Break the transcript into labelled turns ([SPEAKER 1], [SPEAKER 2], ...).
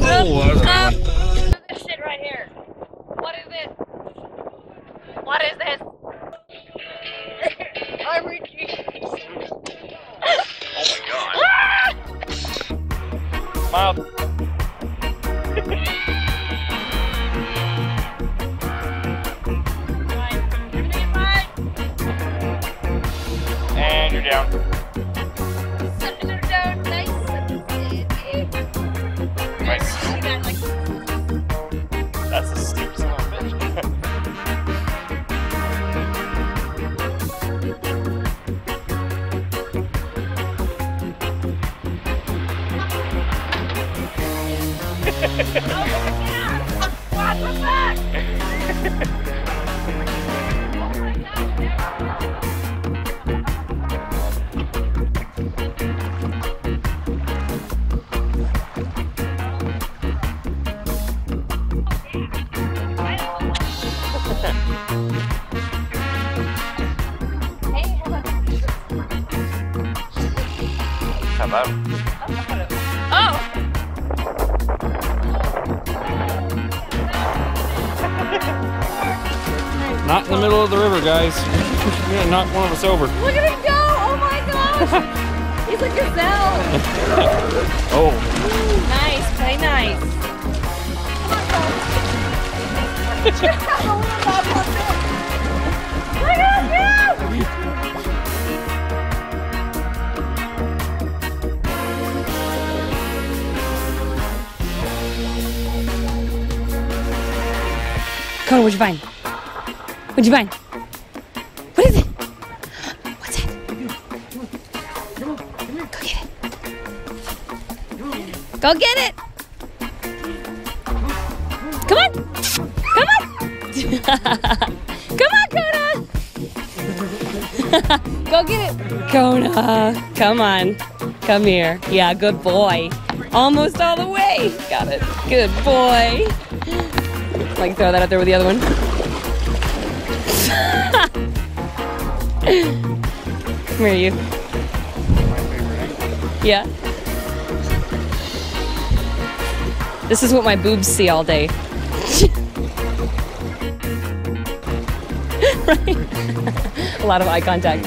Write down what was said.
[SPEAKER 1] oh,
[SPEAKER 2] Um, this shit right here. What is this? What is this? I'm Richie.
[SPEAKER 1] Miles. And you're down. Nice. That's a steep son of a bitch. How about?
[SPEAKER 2] Oh!
[SPEAKER 1] Not in the middle of the river, guys. You're gonna knock one of us over.
[SPEAKER 2] Look at him go! Oh my gosh! He's a gazelle!
[SPEAKER 1] Oh,
[SPEAKER 2] Nice, play nice. Look
[SPEAKER 3] Connor, what'd you find? What'd you find? What is it? What's it? Go get it. Go get it. Come on. Come on. Come on, Kona. Go get it. Kona, come on. Come here. Yeah, good boy. Almost all the way. Got it. Good boy. Like throw that out there with the other one. Come here, you. Yeah. This is what my boobs see all day. right? A lot of eye contact.